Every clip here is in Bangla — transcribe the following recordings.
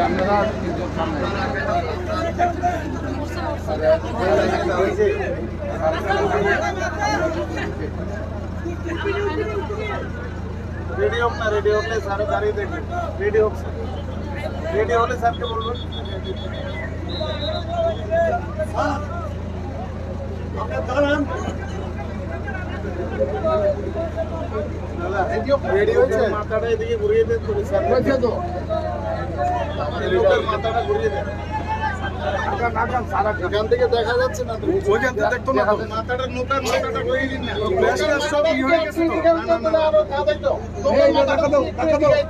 আপনারা রেডি হোক না রেডি হলে স্যার দাঁড়িয়ে দেখবেন রেডি হোক স্যার রেডি হলে স্যারকে বলবেন রেডি হয়েছে মাথাটা এদিকে ঘুরিয়ে দেন তো মাথাটা ঘুরিয়ে দেন। এখান থেকে দেখা যাচ্ছে না তো। ওই দেখতো না তো। মাথাটা নোটার মাথাটা ঘুরিয়ে দিন না। সব ই হয়ে গেছে তো। না না না আরও কাঁদাই তো এই যে দাও, টাকা দাও।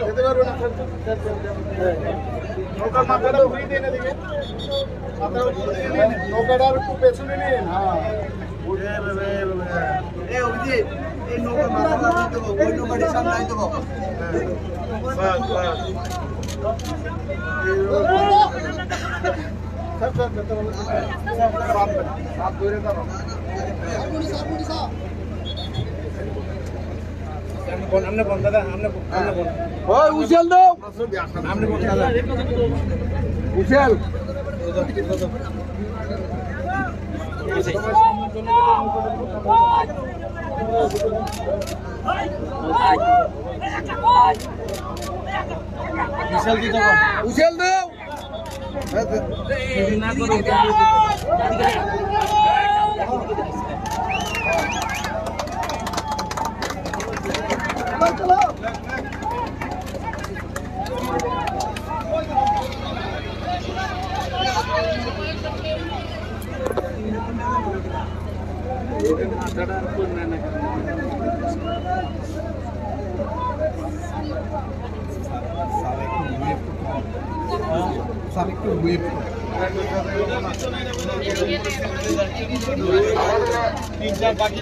যেতে পারবে না। Sir sir, sir, sir. নৌকার মাথাটা ঘুরিয়ে দিন এদিকে। মাথাটা ঘুরিয়ে দিন নৌকাটা আর একটু পেছনে নিন হ্যাঁ। এ নৌকা মাথা মাথা দেবো ওই নৌকাটি সামনে আনতে দেবো বাস বাস স্যার স্যার যেতে বলুন হাত ধরে দাও ওই উশেল দাও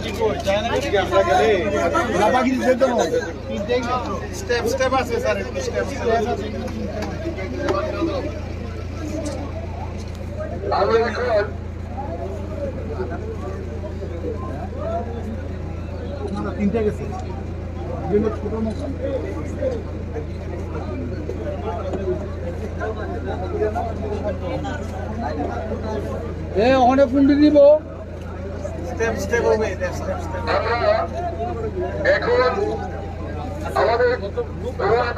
উশেল উশেল দাও স্টেপ স্টেপ আছে স্যার একটু স্টেপ স্টেপ আছে তিনটা গেছে। ছোট এ ওখানে পুন্ডি দিব। স্টেপ স্টেপ হবে স্টেপ স্টেপ এখন আমাদের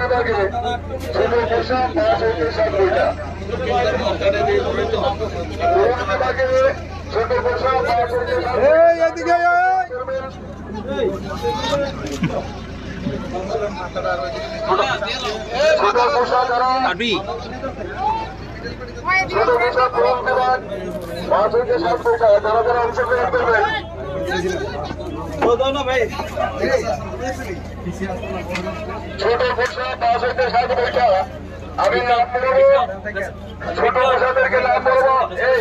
বিভাগে ছোট পোষা পাঁচ হইতে সাত বিভাগে ছোট পোষা পাঁচ হইতে সাত ছোট করোনা পাঁচ হইতে সাত বইটা আমি নাম বলব ছোট পোষাদেরকে নাম এই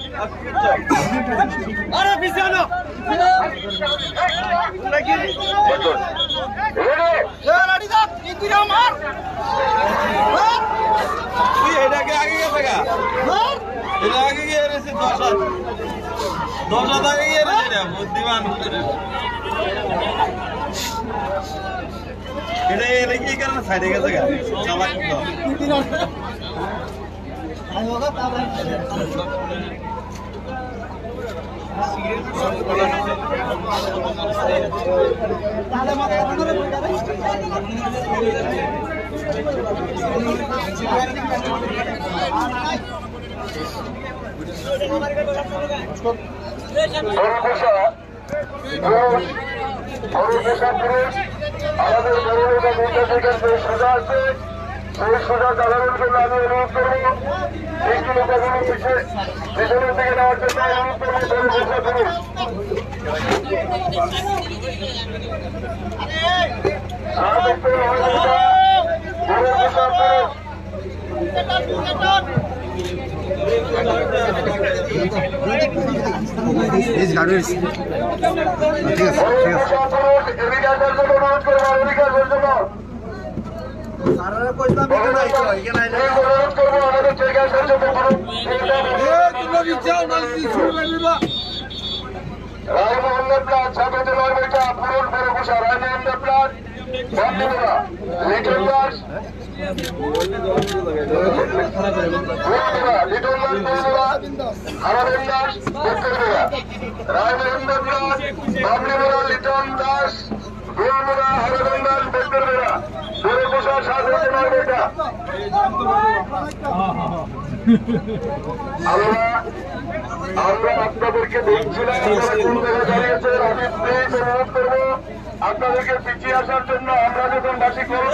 খেলার জন্য না। এই, পিছনে, পিছনে, পিছনে, এই দৌড়ে আসলাম। এই দৌড়ে আসলাম। Ready? তুই এটাকে আগে গেছে গা এটা আগে গিয়ে রেছে দশ হাত দশ হাত আগে গিয়ে রেছে এটা বুদ্ধিমান এটা এটা কি কারণে সাইডে গেছে গা চালাক তো হরিপেশা পুরুষ হরিপেশা পুরুষ আমাদের দুইটা থেকে যে সোজা আছে সেই সোজা চালানোর জন্য আমি অনুরোধ করব এই কিলোটাগুলো পিছিয়ে পিছনের দিকে নেওয়ার জন্য অনুরোধ করব হরিপেশা পুরুষ সাবেক হরিপেশা হরিপেশা পুরুষ এ তোমরা দিচ্ছাও না শুরু করে দিবা রায়মোহন দাস লিটন দাস বন্ধুরা হারাবেন দাস আমরা আমরা আপনাদেরকে দেখছিলাম আপনাদেরকে পিছিয়ে আসার জন্য আমরা যখন বাসি করব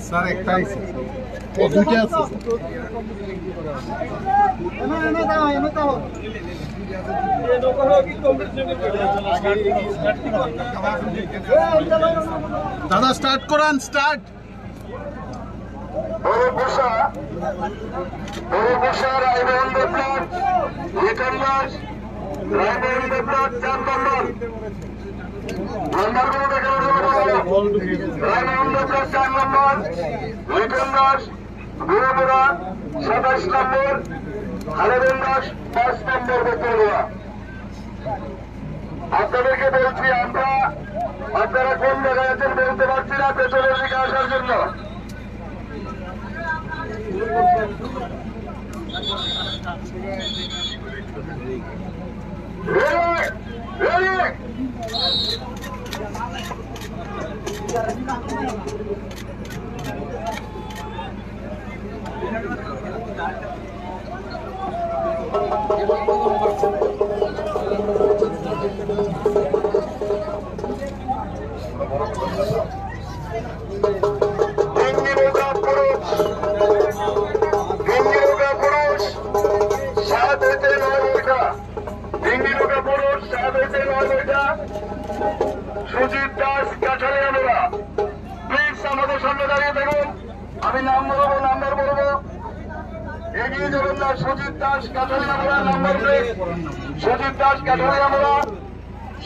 স্যার একটা আছে ও দাদা স্টার্ট করান স্টার্ট বড় পোষা বড় পোষা রায়মোহন প্লট রায়মোহন প্লট চার নম্বর লিটন দাস গুরুপুরা সাতাশ নম্বর হারাবেন দাস পাঁচ নম্বর বকুলুয়া আপনাদেরকে বলছি আমরা, আপনারা কোন জায়গায় আছেন বলতে পারছি না, পেছনের দিকে আসার জন্য Ready? Ready? Thank you. Das Kathalia number plate Sujit Das Kathalia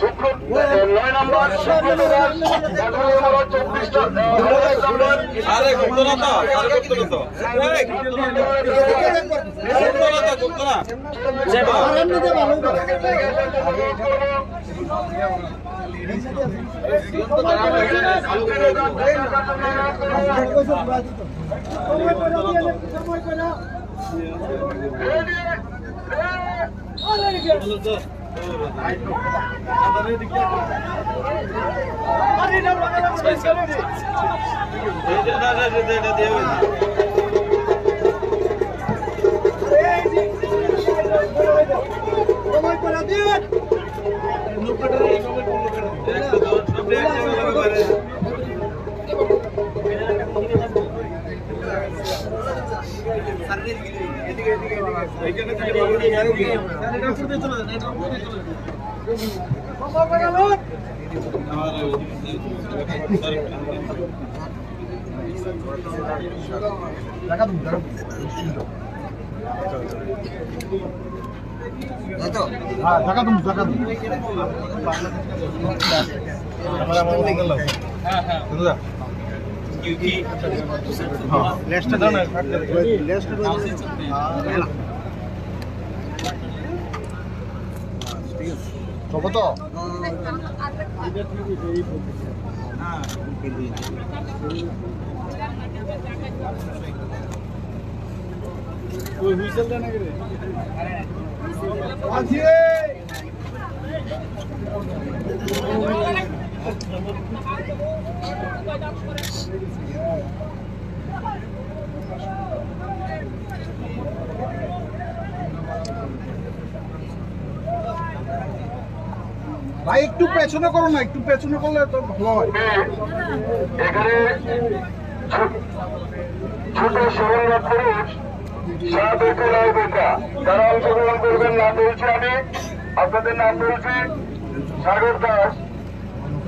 শুক্র নয় নম্বর শুক্র দাস কাঠালিয়া চব্বিশটা নম্বর। আরে ঘুরতো আরে ঘুরতো না তো এই ঘুরতো না তো ঘুরতো না এই যে না না এটা দিয়ে হয়েছে একশো দশ নব্বই একশো করে হ্যাঁ টাকা তুমি টাকা তুমি লেসটা দাও না লেসটা দাও সব তো আছে ভাই, একটু পেছনে করো না, একটু পেছনে করলে তো ভালো হয়। অংশগ্রহণ করবেন, নাম বলছি আপনাদের নাম বলছি সাগর দাস।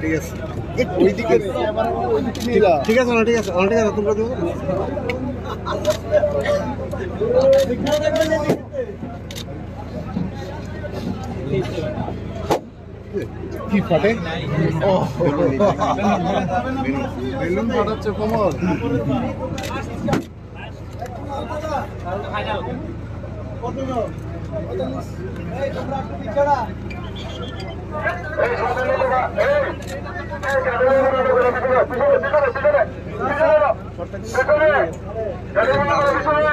ঠিক আছে ওইদিকে ঠিক আছে ঠিক আছে ঠিক আছে তোমরা দেবো কি ফাটে বেলুন ফাটাচ্ছে কমল এই সামনে লোকেরা, এই! এই পিছনে, পিছনে, পিছনে, পিছনে,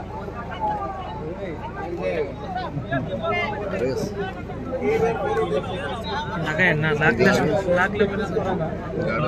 পিছনে! গাড়িগুলো লোকেরা পিছনে। ঘুরো!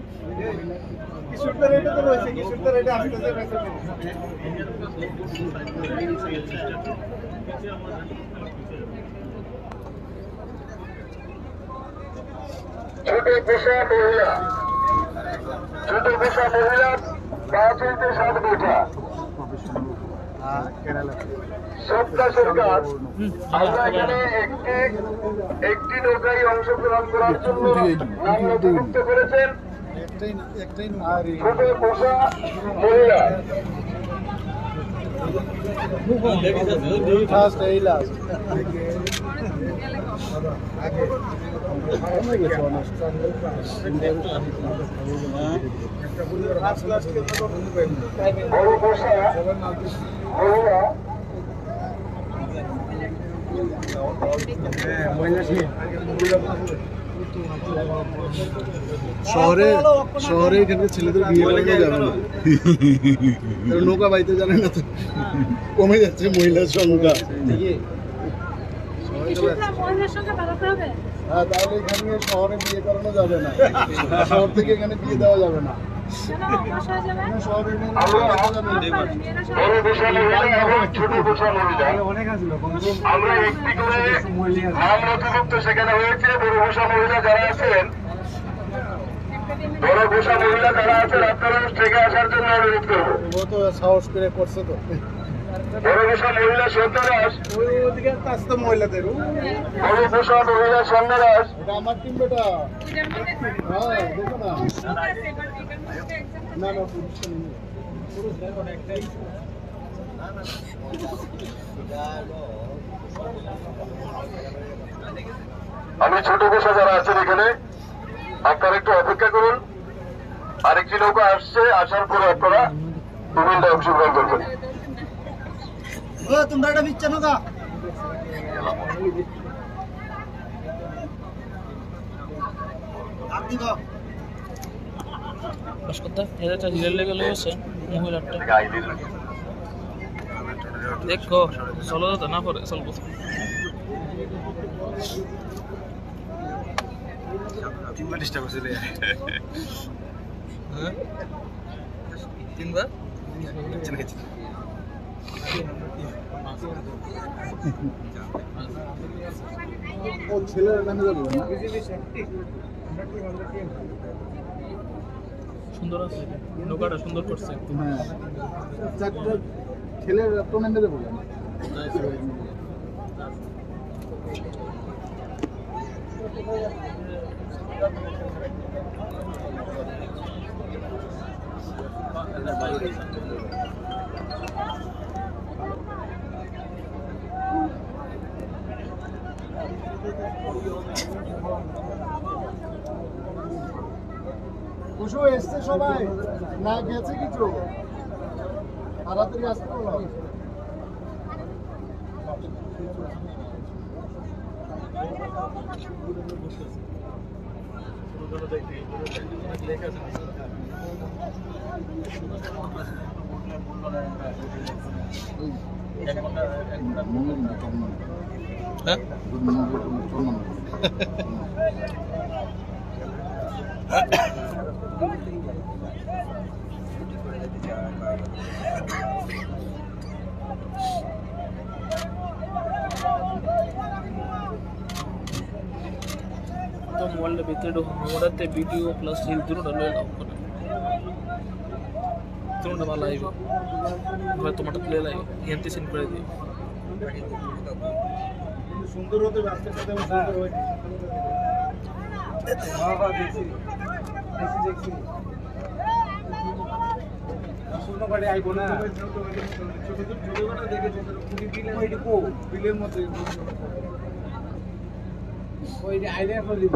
কিশোরদের এটা তো রয়েছে কিশোরদের এটা আস্তে আস্তে ছোট পেশা মহিলা। ছোট পেশা মহিলা পাঁচ সাত বোঝা সপ্তাহ সরকার আমরা এখানে একটি একটি নৌকায় অংশগ্রহণ করার জন্য নাম নথিভুক্ত করেছেন। মহিলা শহরে শহরে এখানে ছেলেদের বিয়ে করানো জানে না। নৌকা বাইতে জানে না তো। কমে যাচ্ছে মহিলার সংখ্যা। হ্যাঁ তাহলে এখানে শহরে বিয়ে করানো যাবে না। শহর থেকে এখানে বিয়ে দেওয়া যাবে না। আমরা একটি করে নাম নথিভুক্ত সেখানে হয়েছে বড় মহিলা যারা আছেন। বড় মহিলা যারা আছেন আপনারা থেকে আসার জন্য অনুরোধ করব। সাহস করে করছে তো। বড় পেশা মহিলা সন্ধ্যারাস মহিলাদের বড় পেশা মহিলা সন্ধ্যারাস আমার টিম বেটা। হ্যাঁ দেখো না। এটার মধ্যে একদম না না আমি ছোট পেশা যারা আছেন এখানে, আপনারা একটু অপেক্ষা করুন। আরেকটি নৌকা আসছে, আসার পরে আপনারা বিভিন্ন অংশগ্রহণ করবেন। তোমরা এটা বিচ্ছা নৌকা আর দিবা কথা এটা হিরের লেগে লেগেছে মহিলাটা দেখো চলো তো না পরে চলবো তিনবার ও ছেলের নামে না সুন্দর আছে নৌকাটা সুন্দর করছে। হ্যাঁ। চারটা ছেলের টোর্নামেন্টে দেবো কুশু এসছে সবাই। না গেছে কিছু? তাড়াতাড়ি আসতে বলো। হ্যাঁ? লাগবে এনতে সেন্ড করে দিই সুন্দর হতে আস্তে আস্তে সুন্দর হয়ে হ্যাঁ হ্যাঁ দেখছি দেখছি দেখছি শূন্য বাড়ি আইবো না ছোট ছোট ছোট দেখেছি বিলের বিলের মধ্যে ওই যে আইডিয়া করে দিব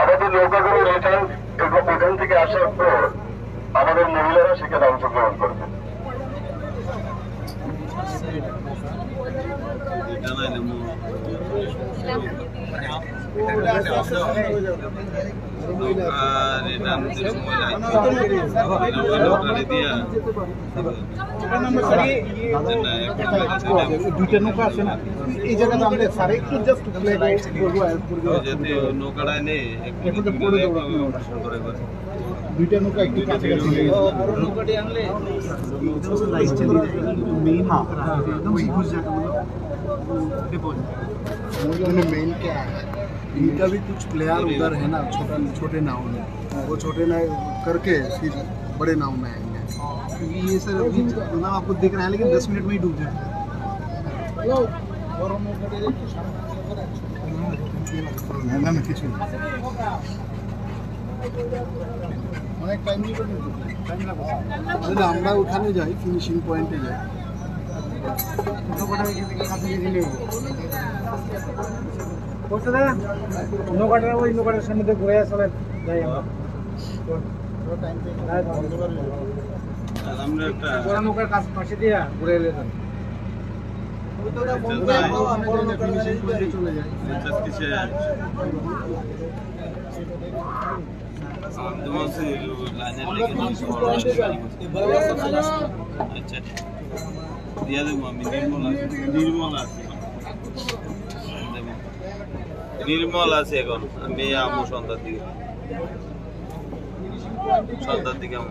আমাদের নৌকাগুলো রিটার্ন এবং ওখান থেকে আসার পর আমাদের মহিলারা সেখানে অংশগ্রহণ করবে। দুইটা নৌকা আছে না এই জায়গাটা আমরা স্যার একটু জাস্ট প্লে করবো যাতে নৌকাটা এনে একটু এখন তো পড়ে যাবো করে করে দুইটা নৌকা একটু কাছাকাছি मेन क्या है इनका भी कुछ प्लेयर उधर है ना छोटा छोटे नाव में वो छोटे नाव करके फिर बड़े नाव में आएंगे क्योंकि ये सर अभी नाव आपको दिख रहा है लेकिन दस मिनट में ही डूब जाए না না কিছু না অনেক টাইম নিবে তাহলে আমরা ওখানে যাই ফিনিশিং পয়েন্টে যাই নৌকাটা ওই নৌকাটার সামনে দিয়ে ঘুরে আসলে যাই আর আমরা একটা নৌকার কাছ পাশে দিয়ে ঘুরে এলে আচ্ছা দিয়া দেবো আমি নির্মল আছে। নির্মল আছে এখন আমি সন্তান সন্ধ্যার দিকে। সন্ধ্যার দিকে আমো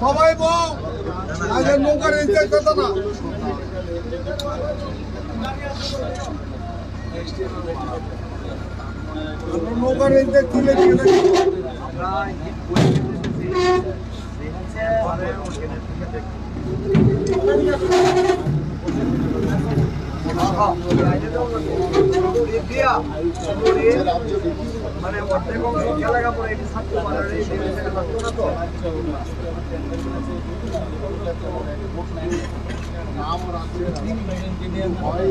সবাই বউ আগে নৌকার ইনচার্জ কথা না আমরা নৌকা রেঞ্জদের তুলে দিয়ে থাকি মানে অর্ধেক অংশ এটি ছাত্র মানে থাকতো না তো নাম হয়